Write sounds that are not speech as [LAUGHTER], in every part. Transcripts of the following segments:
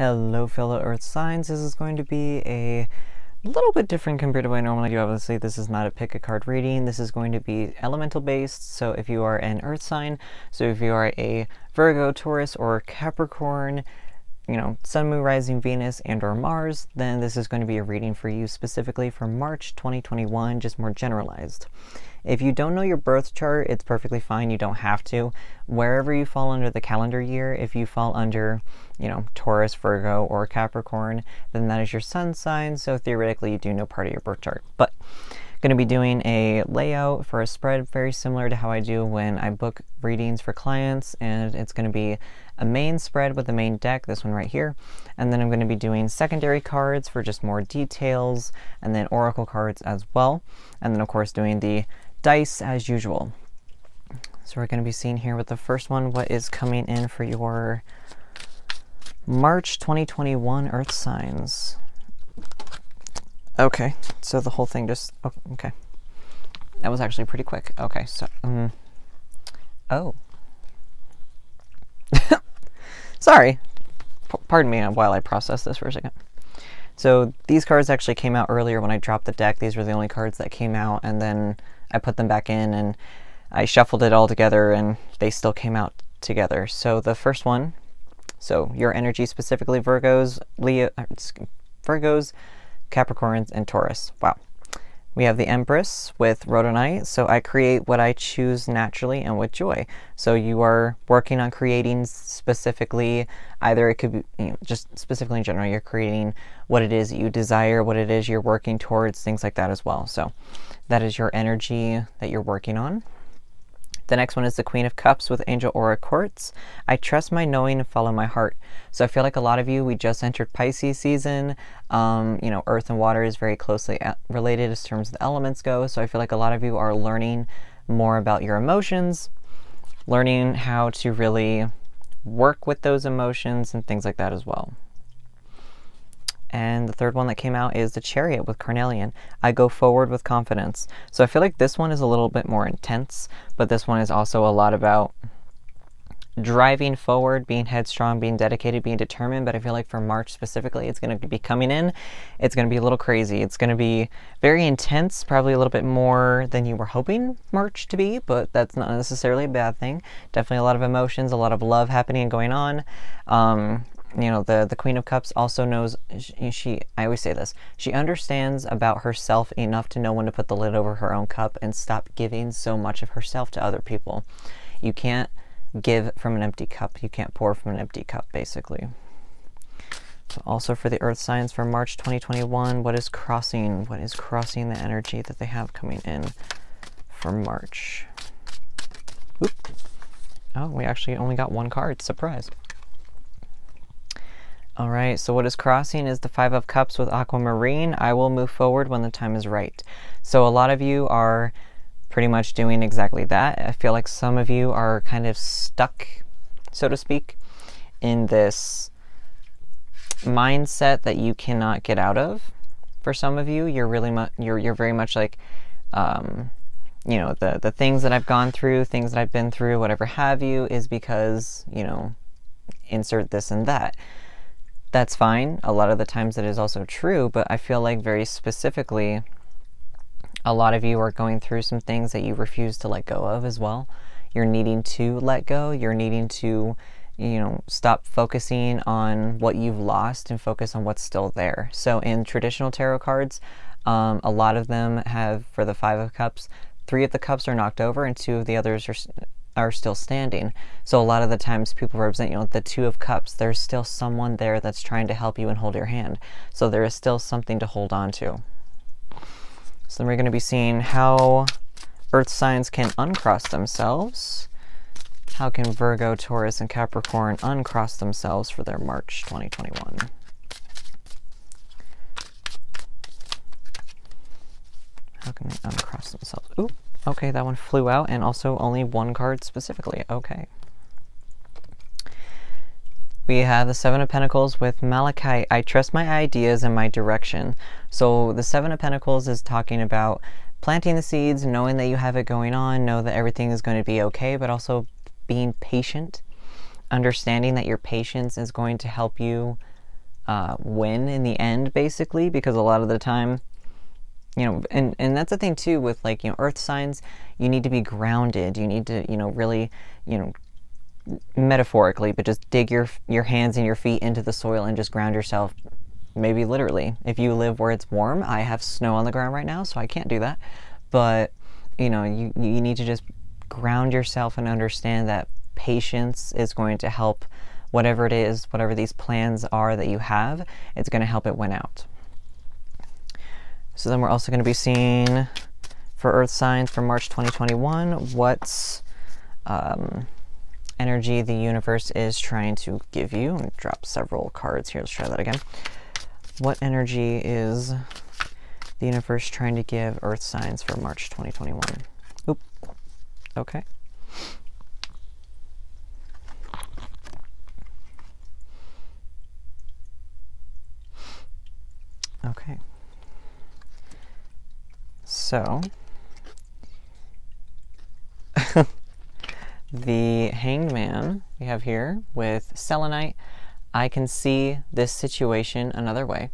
Hello fellow earth signs, this is going to be a little bit different compared to what I normally do. Obviously this is not a pick a card reading, this is going to be elemental based, so if you are an earth sign, so if you are a Virgo, Taurus, or Capricorn, you know, Sun, Moon, Rising, Venus, and or Mars, then this is going to be a reading for you specifically for March 2021, just more generalized. If you don't know your birth chart, it's perfectly fine. You don't have to. Wherever you fall under the calendar year, if you fall under, you know, Taurus, Virgo, or Capricorn, then that is your sun sign. So theoretically, you do know part of your birth chart. But going to be doing a layout for a spread very similar to how I do when I book readings for clients and it's going to be a main spread with the main deck, this one right here, and then I'm going to be doing secondary cards for just more details and then oracle cards as well, and then of course doing the dice as usual. So we're going to be seeing here with the first one what is coming in for your March 2021 Earth signs. Okay, so the whole thing just, oh, okay. That was actually pretty quick. Okay, so, um, oh. [LAUGHS] Sorry. P pardon me while I process this for a second. So these cards actually came out earlier when I dropped the deck. These were the only cards that came out, and then I put them back in and I shuffled it all together and they still came out together. So the first one, so your energy specifically Virgos, Leo, uh, Virgos, Capricorns, and Taurus. Wow. We have the Empress with Rhodonite, so I create what I choose naturally and with joy. So you are working on creating specifically, either it could be you know, just specifically in general, you're creating what it is that you desire, what it is you're working towards, things like that as well. So that is your energy that you're working on. The next one is the Queen of Cups with Angel Aura Quartz. I trust my knowing and follow my heart. So I feel like a lot of you, we just entered Pisces season. Um, you know, earth and water is very closely uh, related as terms of the elements go. So I feel like a lot of you are learning more about your emotions, learning how to really work with those emotions and things like that as well. And the third one that came out is the Chariot with Carnelian. I go forward with confidence. So I feel like this one is a little bit more intense, but this one is also a lot about driving forward, being headstrong, being dedicated, being determined. But I feel like for March specifically, it's going to be coming in. It's going to be a little crazy. It's going to be very intense, probably a little bit more than you were hoping March to be, but that's not necessarily a bad thing. Definitely a lot of emotions, a lot of love happening and going on. Um, you know the the queen of cups also knows she, she, i always say this she understands about herself enough to know when to put the lid over her own cup and stop giving so much of herself to other people. You can't give from an empty cup. You can't pour from an empty cup basically. So also for the earth signs for march 2021 what is crossing what is crossing the energy that they have coming in for march? Oop. oh we actually only got one card. Surprise all right, so what is crossing is the Five of Cups with Aquamarine. I will move forward when the time is right. So a lot of you are pretty much doing exactly that. I feel like some of you are kind of stuck, so to speak, in this mindset that you cannot get out of. For some of you, you're really you're you're very much like um, you know the the things that I've gone through, things that I've been through, whatever have you, is because you know insert this and that that's fine. A lot of the times it is also true, but I feel like very specifically, a lot of you are going through some things that you refuse to let go of as well. You're needing to let go. You're needing to, you know, stop focusing on what you've lost and focus on what's still there. So in traditional tarot cards, um, a lot of them have, for the Five of Cups, three of the cups are knocked over and two of the others are are still standing. So a lot of the times people represent, you know, the Two of Cups. There's still someone there that's trying to help you and hold your hand. So there is still something to hold on to. So then we're going to be seeing how Earth signs can uncross themselves. How can Virgo, Taurus, and Capricorn uncross themselves for their March 2021? How can they uncross themselves? Ooh. Okay, that one flew out, and also only one card specifically. Okay. We have the Seven of Pentacles with Malachite. I trust my ideas and my direction. So the Seven of Pentacles is talking about planting the seeds, knowing that you have it going on, know that everything is going to be okay, but also being patient, understanding that your patience is going to help you uh, win in the end, basically, because a lot of the time, you know, and, and that's the thing too with like, you know, earth signs, you need to be grounded. You need to, you know, really, you know, metaphorically, but just dig your your hands and your feet into the soil and just ground yourself. Maybe literally. If you live where it's warm, I have snow on the ground right now, so I can't do that. But you know, you you need to just ground yourself and understand that patience is going to help whatever it is, whatever these plans are that you have, it's going to help it win out. So then we're also going to be seeing for Earth signs for March 2021 what's um, energy the universe is trying to give you. And drop several cards here. Let's try that again. What energy is the universe trying to give Earth signs for March 2021? Oop. Okay. Okay. So, [LAUGHS] the Hanged Man we have here with Selenite, I can see this situation another way.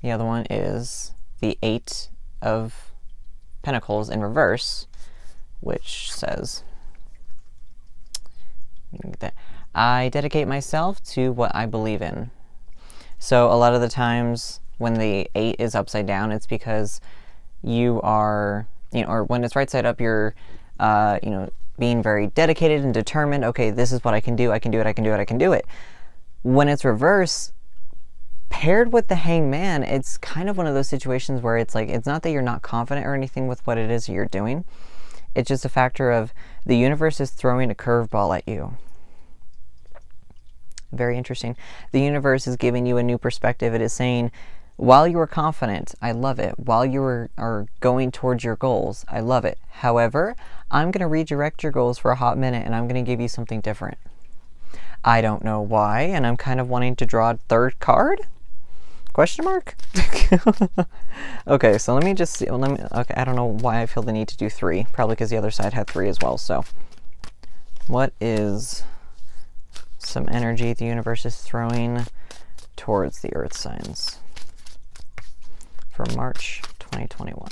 The other one is the Eight of Pentacles in reverse, which says, that I dedicate myself to what I believe in. So a lot of the times when the eight is upside down, it's because you are, you know, or when it's right side up, you're, uh, you know, being very dedicated and determined. Okay, this is what I can do. I can do it. I can do it. I can do it. When it's reverse, paired with the hangman, it's kind of one of those situations where it's like, it's not that you're not confident or anything with what it is you're doing. It's just a factor of the universe is throwing a curveball at you. Very interesting. The universe is giving you a new perspective. It is saying, while you are confident, I love it. While you are, are going towards your goals, I love it. However, I'm going to redirect your goals for a hot minute and I'm going to give you something different. I don't know why, and I'm kind of wanting to draw a third card? Question mark? [LAUGHS] okay, so let me just see. Let me, okay, I don't know why I feel the need to do three. Probably because the other side had three as well. So, what is some energy the universe is throwing towards the earth signs? For March 2021.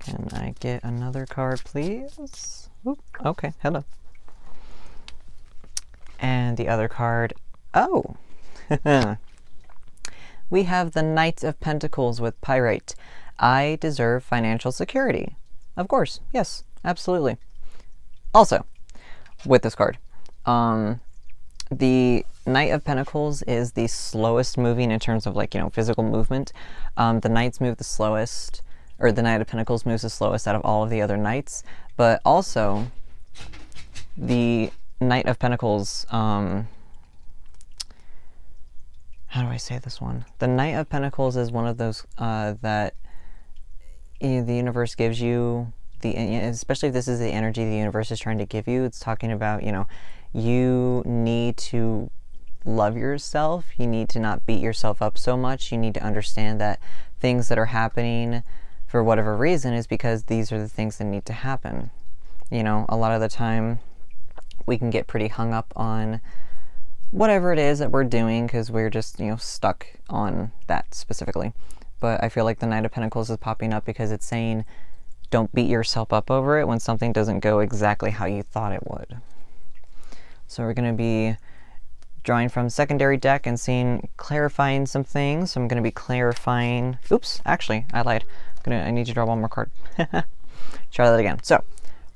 Can I get another card, please? Oop, okay, hello. And the other card, oh! [LAUGHS] we have the Knight of Pentacles with Pyrite. I deserve financial security. Of course, yes, absolutely. Also, with this card, um, the Knight of Pentacles is the slowest moving in terms of like, you know, physical movement. Um, the Knights move the slowest, or the Knight of Pentacles moves the slowest out of all of the other Knights. But also, the Knight of Pentacles, um, how do I say this one? The Knight of Pentacles is one of those uh, that the universe gives you, the especially if this is the energy the universe is trying to give you. It's talking about, you know, you need to love yourself. You need to not beat yourself up so much. You need to understand that things that are happening for whatever reason is because these are the things that need to happen. You know, a lot of the time we can get pretty hung up on whatever it is that we're doing because we're just, you know, stuck on that specifically. But I feel like the Knight of Pentacles is popping up because it's saying don't beat yourself up over it when something doesn't go exactly how you thought it would. So we're going to be drawing from secondary deck and seeing, clarifying some things. So I'm going to be clarifying, oops, actually, I lied. I'm gonna, I need to draw one more card. [LAUGHS] Try that again. So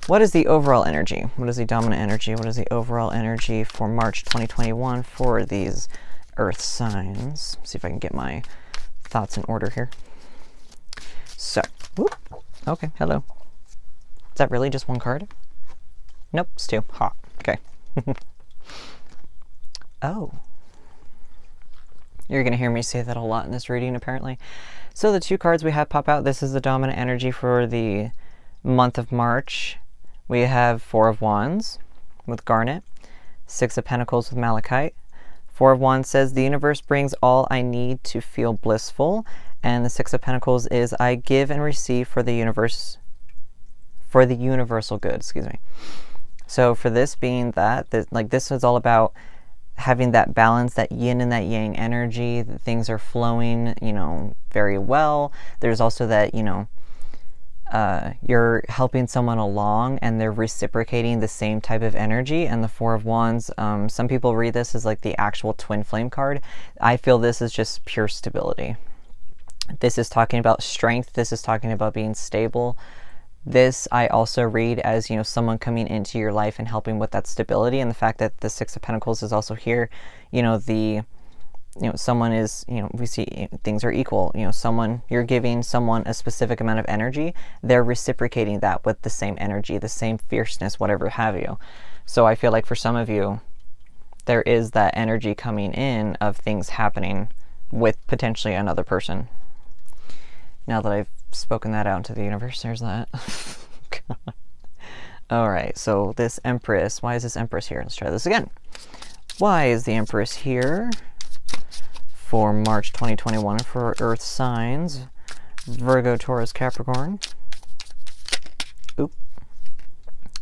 what is the overall energy? What is the dominant energy? What is the overall energy for March 2021 for these earth signs? see if I can get my thoughts in order here. So, whoop, okay, hello. Is that really just one card? Nope, it's two. Ha, okay. [LAUGHS] oh. You're going to hear me say that a lot in this reading, apparently. So the two cards we have pop out, this is the dominant energy for the month of March. We have Four of Wands with Garnet, Six of Pentacles with Malachite. Four of Wands says, the universe brings all I need to feel blissful. And the Six of Pentacles is, I give and receive for the universe for the universal good, excuse me. So for this being that, that like this is all about having that balance, that yin and that yang energy, that things are flowing, you know, very well. There's also that, you know, uh, you're helping someone along and they're reciprocating the same type of energy. And the Four of Wands, um, some people read this as like the actual twin flame card. I feel this is just pure stability. This is talking about strength. This is talking about being stable. This I also read as, you know, someone coming into your life and helping with that stability and the fact that the Six of Pentacles is also here, you know, the you know someone is you know we see things are equal. You know someone you're giving someone a specific amount of energy they're reciprocating that with the same energy the same fierceness whatever have you. So i feel like for some of you there is that energy coming in of things happening with potentially another person. Now that i've spoken that out into the universe there's that [LAUGHS] all right so this empress why is this empress here let's try this again why is the empress here for March 2021 for Earth signs Virgo, Taurus, Capricorn. Oop.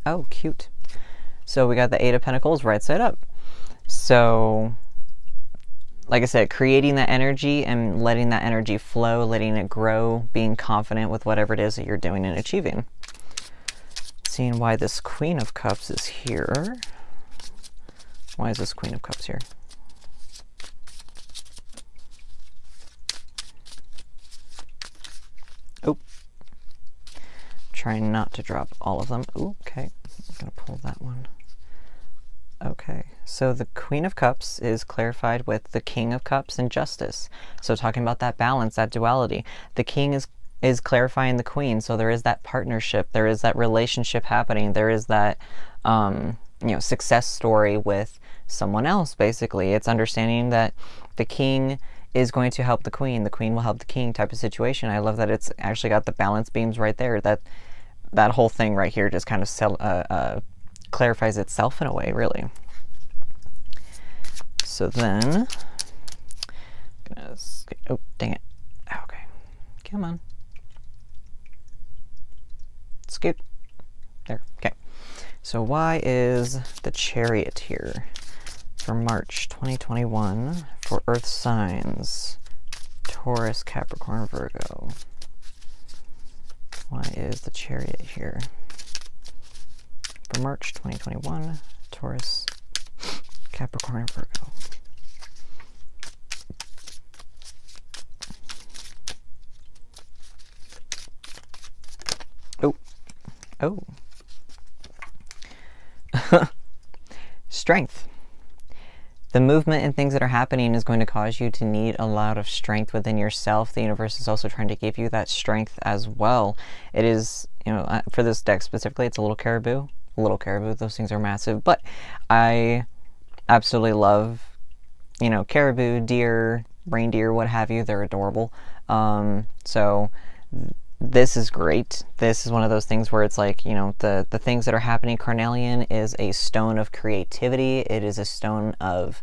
Oh, cute. So we got the Eight of Pentacles right side up. So, like I said, creating that energy and letting that energy flow, letting it grow, being confident with whatever it is that you're doing and achieving. Seeing why this Queen of Cups is here. Why is this Queen of Cups here? Oh. Trying not to drop all of them. Ooh, okay, I'm gonna pull that one. Okay, so the Queen of Cups is clarified with the King of Cups and Justice. So talking about that balance, that duality. The King is is clarifying the Queen, so there is that partnership, there is that relationship happening, there is that um, you know success story with someone else. Basically, it's understanding that the King is going to help the Queen, the Queen will help the King type of situation. I love that it's actually got the balance beams right there. That that whole thing right here just kind of sell, uh, uh, clarifies itself in a way, really. So then, gonna oh dang it, ah, okay, come on, scoot, there, okay. So why is the chariot here for March 2021 for Earth signs, Taurus, Capricorn, Virgo? Why is the chariot here? For March 2021, Taurus, Capricorn, and Virgo. Oh. Oh. [LAUGHS] Strength the movement and things that are happening is going to cause you to need a lot of strength within yourself. The universe is also trying to give you that strength as well. It is, you know, uh, for this deck specifically, it's a little caribou. Little caribou, those things are massive. But I absolutely love, you know, caribou, deer, reindeer, what have you. They're adorable. Um, so this is great. This is one of those things where it's like, you know, the, the things that are happening. Carnelian is a stone of creativity. It is a stone of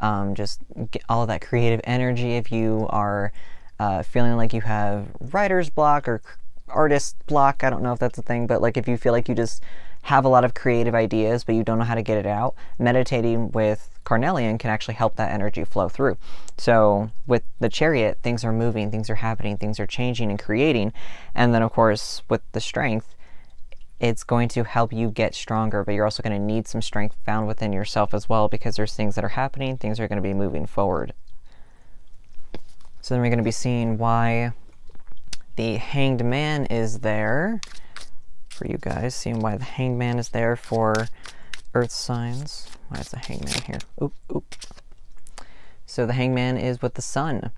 um, just all of that creative energy. If you are uh, feeling like you have writer's block or artist block, I don't know if that's a thing, but like if you feel like you just have a lot of creative ideas, but you don't know how to get it out, meditating with carnelian can actually help that energy flow through. So with the chariot, things are moving, things are happening, things are changing and creating. And then, of course, with the strength, it's going to help you get stronger, but you're also going to need some strength found within yourself as well because there's things that are happening, things are going to be moving forward. So then we're going to be seeing why the hanged man is there for you guys, seeing why the hangman is there for earth signs. Why is the hangman here? Oop, oop. So the hangman is with the sun.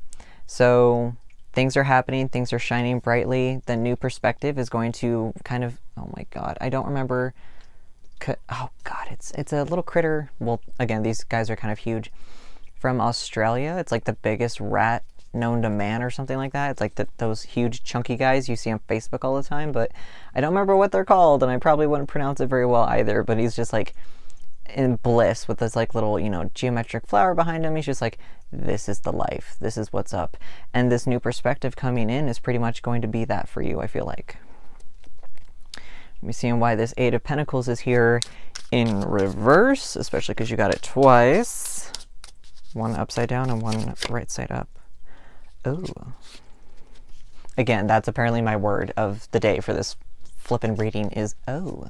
So things are happening, things are shining brightly. The new perspective is going to kind of, oh my god, I don't remember. Oh god, it's it's a little critter. Well, again, these guys are kind of huge. From Australia, it's like the biggest rat known to man or something like that. It's like the, those huge chunky guys you see on Facebook all the time, but I don't remember what they're called, and I probably wouldn't pronounce it very well either. But he's just like in bliss with this like little you know geometric flower behind him. He's just like, this is the life. This is what's up, and this new perspective coming in is pretty much going to be that for you. I feel like. Let me see why this Eight of Pentacles is here in reverse, especially because you got it twice. One upside down and one right side up. Oh. Again, that's apparently my word of the day for this flippin' reading is oh.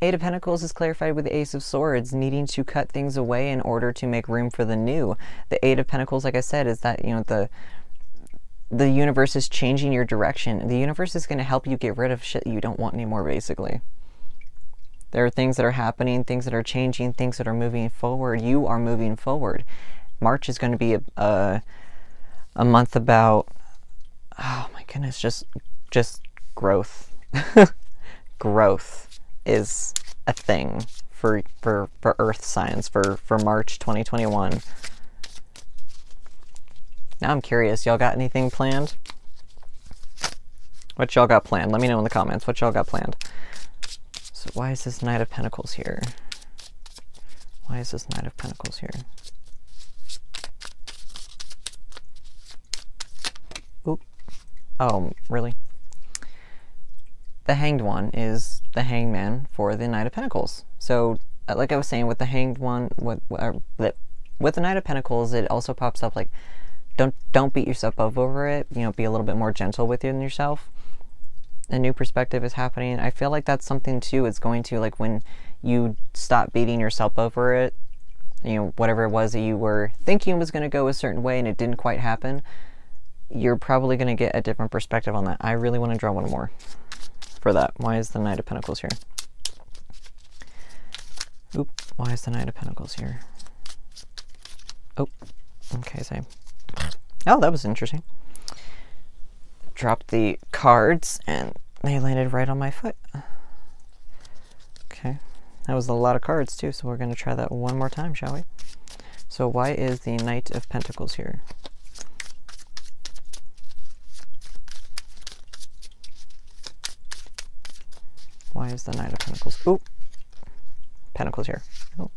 Eight of Pentacles is clarified with the Ace of Swords, needing to cut things away in order to make room for the new. The Eight of Pentacles, like I said, is that, you know, the the universe is changing your direction. The universe is going to help you get rid of shit you don't want anymore, basically. There are things that are happening, things that are changing, things that are moving forward. You are moving forward. March is going to be a, a, a month about, oh my goodness, just, just growth. [LAUGHS] growth is a thing for, for, for earth signs for, for March 2021. Now I'm curious, y'all got anything planned? What y'all got planned? Let me know in the comments what y'all got planned. So why is this Knight of Pentacles here? Why is this Knight of Pentacles here? Oop. Oh, really? The Hanged One is the Hangman for the Knight of Pentacles. So, uh, like I was saying, with the Hanged One, with, uh, with the Knight of Pentacles, it also pops up like don't don't beat yourself up over it. You know, be a little bit more gentle with yourself. A new perspective is happening. I feel like that's something too. It's going to like when you stop beating yourself over it. You know, whatever it was that you were thinking was going to go a certain way and it didn't quite happen. You're probably going to get a different perspective on that. I really want to draw one more for that. Why is the Knight of Pentacles here? Oop, why is the Knight of Pentacles here? Oh, okay, same. Oh, that was interesting. Dropped the cards and they landed right on my foot. Okay, that was a lot of cards too, so we're going to try that one more time, shall we? So why is the Knight of Pentacles here? Why is the Knight of Pentacles? Ooh, Pentacles here. Oh.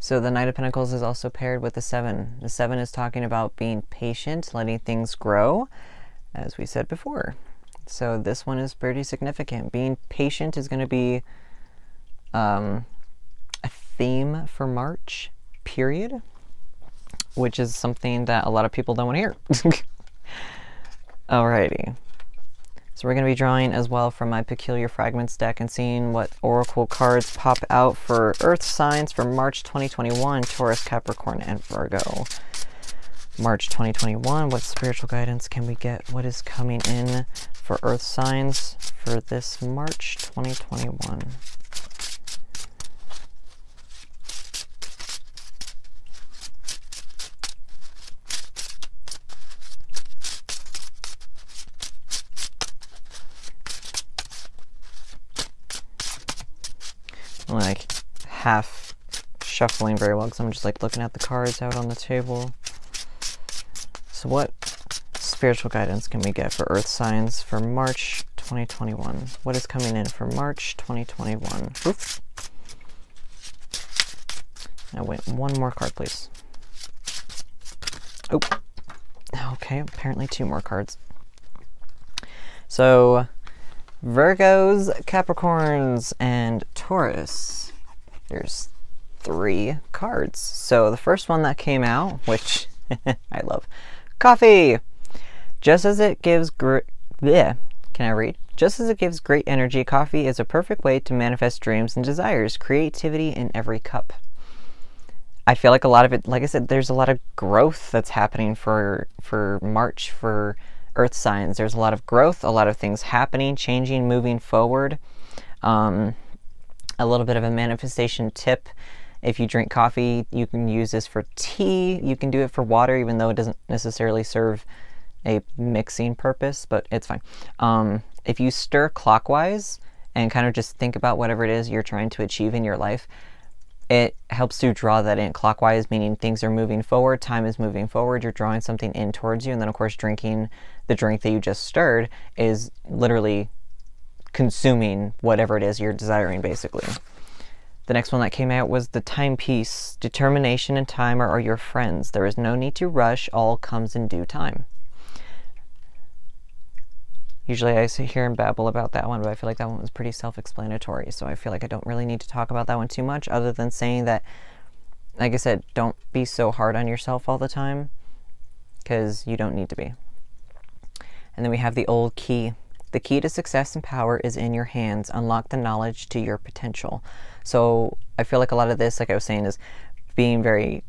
So the Knight of Pentacles is also paired with the Seven. The Seven is talking about being patient, letting things grow, as we said before. So this one is pretty significant. Being patient is going to be um, a theme for March, period, which is something that a lot of people don't want to hear. [LAUGHS] Alrighty. So we're going to be drawing as well from my Peculiar Fragments deck and seeing what Oracle cards pop out for Earth signs for March 2021, Taurus, Capricorn, and Virgo. March 2021, what spiritual guidance can we get? What is coming in for Earth signs for this March 2021? Like half shuffling very well because I'm just like looking at the cards out on the table. So what spiritual guidance can we get for earth signs for March 2021? What is coming in for March 2021? Oof. Now wait, one more card please. Oh, okay, apparently two more cards. So Virgos, Capricorns, and Taurus. There's three cards. So the first one that came out, which [LAUGHS] I love, coffee. Just as it gives great, can I read? Just as it gives great energy, coffee is a perfect way to manifest dreams and desires, creativity in every cup. I feel like a lot of it, like I said, there's a lot of growth that's happening for for March for earth signs. There's a lot of growth, a lot of things happening, changing, moving forward. Um, a little bit of a manifestation tip. If you drink coffee, you can use this for tea. You can do it for water, even though it doesn't necessarily serve a mixing purpose, but it's fine. Um, if you stir clockwise and kind of just think about whatever it is you're trying to achieve in your life, it helps to draw that in clockwise, meaning things are moving forward, time is moving forward, you're drawing something in towards you, and then, of course, drinking the drink that you just stirred is literally consuming whatever it is you're desiring, basically. The next one that came out was the timepiece. Determination and time are, are your friends. There is no need to rush, all comes in due time. Usually I sit here and babble about that one, but I feel like that one was pretty self explanatory. So I feel like I don't really need to talk about that one too much, other than saying that, like I said, don't be so hard on yourself all the time because you don't need to be. And then we have the old key. The key to success and power is in your hands. Unlock the knowledge to your potential. So I feel like a lot of this, like I was saying, is being very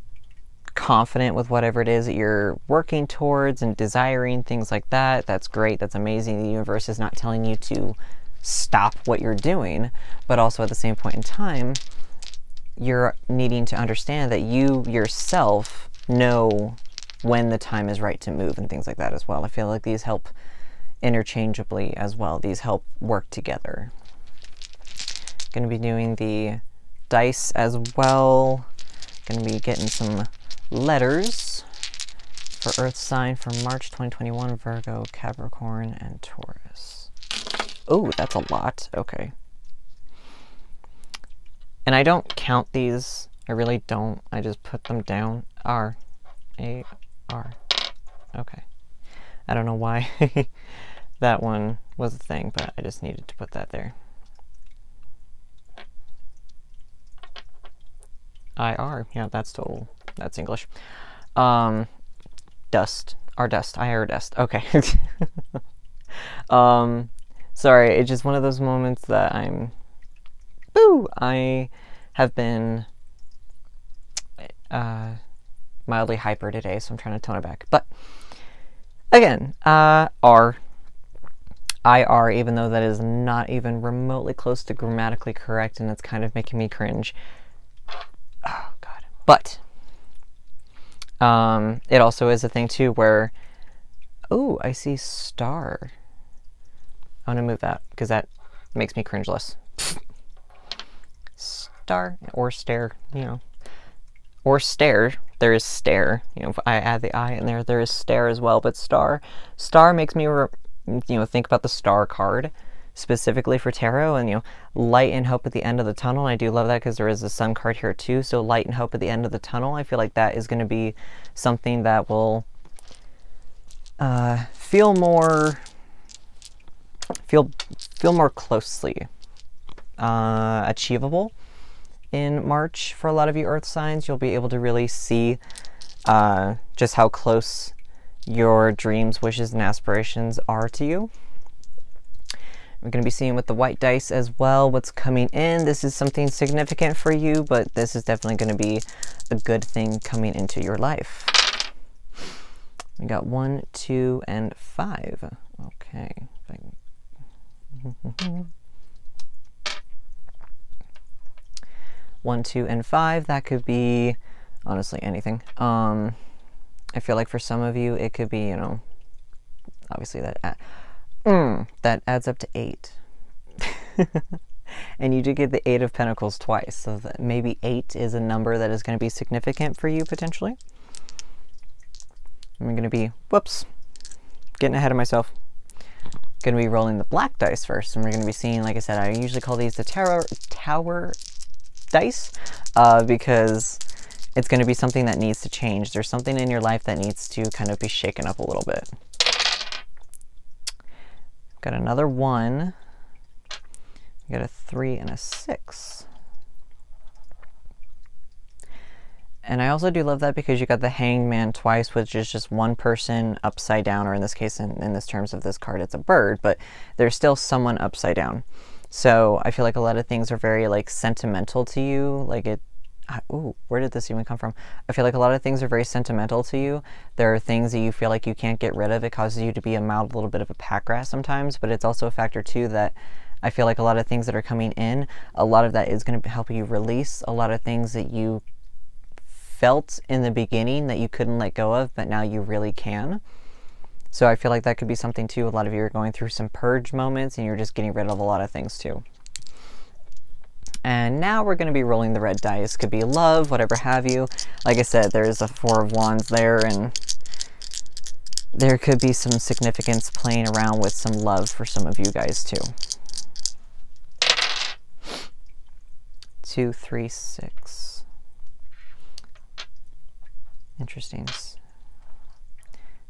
confident with whatever it is that you're working towards and desiring, things like that. That's great. That's amazing. The universe is not telling you to stop what you're doing, but also at the same point in time, you're needing to understand that you yourself know when the time is right to move and things like that as well. I feel like these help interchangeably as well. These help work together. Going to be doing the dice as well. Going to be getting some letters for Earth sign for March 2021, Virgo, Capricorn, and Taurus. Oh, that's a lot. Okay. And I don't count these. I really don't. I just put them down. R. A. R. Okay. I don't know why [LAUGHS] that one was a thing, but I just needed to put that there. IR. Yeah, that's total. That's English. Um, dust. Our dust. IR dust. Okay. [LAUGHS] um, sorry. It's just one of those moments that I'm. Boo! I have been uh, mildly hyper today, so I'm trying to tone it back. But again, uh, R. IR, even though that is not even remotely close to grammatically correct and it's kind of making me cringe. Oh, God. But um, it also is a thing, too, where. Oh, I see star. I want to move that because that makes me cringe less. star or stare, you know. Or stare. There is stare. You know, if I add the I in there, there is stare as well. But star, star makes me, you know, think about the star card specifically for tarot and you know light and hope at the end of the tunnel. And i do love that because there is a sun card here too. So light and hope at the end of the tunnel i feel like that is going to be something that will uh, feel more feel feel more closely uh, achievable in march for a lot of you earth signs. You'll be able to really see uh, just how close your dreams wishes and aspirations are to you we're going to be seeing with the white dice as well what's coming in. This is something significant for you, but this is definitely going to be a good thing coming into your life. We got one, two, and five. Okay. [LAUGHS] one, two, and five. That could be honestly anything. Um, I feel like for some of you, it could be, you know, obviously that. Uh, Mm, that adds up to eight. [LAUGHS] and you do get the Eight of Pentacles twice, so maybe eight is a number that is going to be significant for you potentially. I'm going to be, whoops, getting ahead of myself. Going to be rolling the black dice first, and we're going to be seeing, like I said, I usually call these the tower, tower dice uh, because it's going to be something that needs to change. There's something in your life that needs to kind of be shaken up a little bit. Got another one. We got a three and a six. And I also do love that because you got the hangman twice, which is just one person upside down, or in this case, in, in this terms of this card, it's a bird, but there's still someone upside down. So I feel like a lot of things are very like sentimental to you. Like it ooh, where did this even come from? I feel like a lot of things are very sentimental to you. There are things that you feel like you can't get rid of. It causes you to be a mild little bit of a pack rat sometimes, but it's also a factor too that I feel like a lot of things that are coming in, a lot of that is going to help you release a lot of things that you felt in the beginning that you couldn't let go of, but now you really can. So I feel like that could be something too. A lot of you are going through some purge moments and you're just getting rid of a lot of things too. And now we're going to be rolling the red dice. Could be love, whatever have you. Like I said, there's a Four of Wands there, and there could be some significance playing around with some love for some of you guys, too. Two, three, six. Interesting.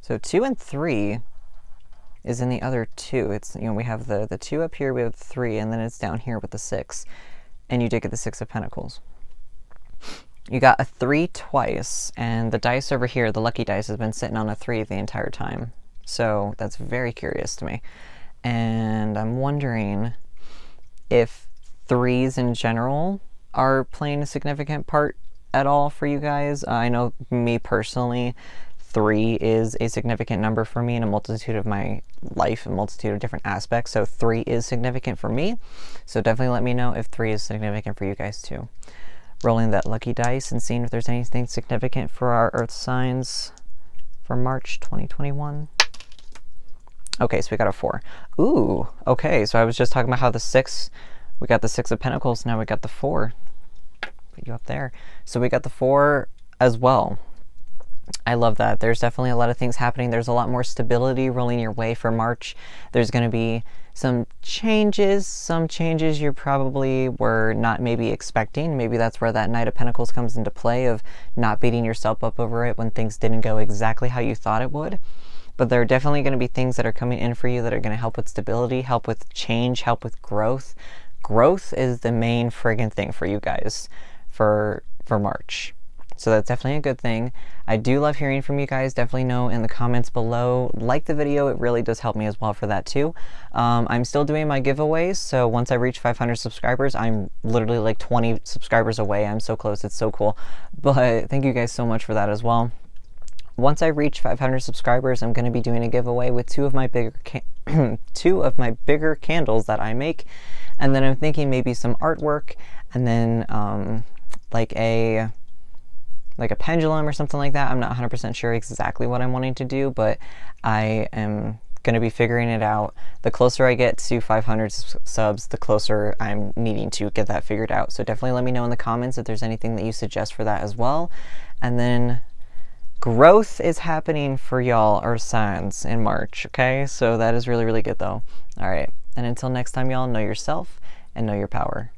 So two and three is in the other two. It's you know we have the the two up here, we have three, and then it's down here with the six, and you did get the six of Pentacles. You got a three twice, and the dice over here, the lucky dice, has been sitting on a three the entire time. So that's very curious to me, and I'm wondering if threes in general are playing a significant part at all for you guys. I know me personally, three is a significant number for me in a multitude of my life, a multitude of different aspects. So three is significant for me. So definitely let me know if three is significant for you guys too. Rolling that lucky dice and seeing if there's anything significant for our earth signs for March 2021. Okay, so we got a four. Ooh, okay, so I was just talking about how the six, we got the six of pentacles, now we got the four. Put you up there. So we got the four as well. I love that. There's definitely a lot of things happening. There's a lot more stability rolling your way for March. There's going to be some changes, some changes you probably were not maybe expecting. Maybe that's where that Knight of Pentacles comes into play of not beating yourself up over it when things didn't go exactly how you thought it would. But there are definitely going to be things that are coming in for you that are going to help with stability, help with change, help with growth. Growth is the main friggin' thing for you guys for for March. So that's definitely a good thing. I do love hearing from you guys. Definitely know in the comments below. Like the video, it really does help me as well for that too. Um, I'm still doing my giveaways, so once I reach 500 subscribers, I'm literally like 20 subscribers away. I'm so close. It's so cool. But thank you guys so much for that as well. Once I reach 500 subscribers, I'm going to be doing a giveaway with two of my bigger [CLEARS THROAT] two of my bigger candles that I make, and then I'm thinking maybe some artwork, and then um, like a like a pendulum or something like that. I'm not 100% sure exactly what I'm wanting to do, but I am going to be figuring it out. The closer I get to 500 subs, the closer I'm needing to get that figured out. So definitely let me know in the comments if there's anything that you suggest for that as well. And then growth is happening for y'all, our signs, in March, okay? So that is really, really good though. All right. And until next time, y'all, know yourself and know your power.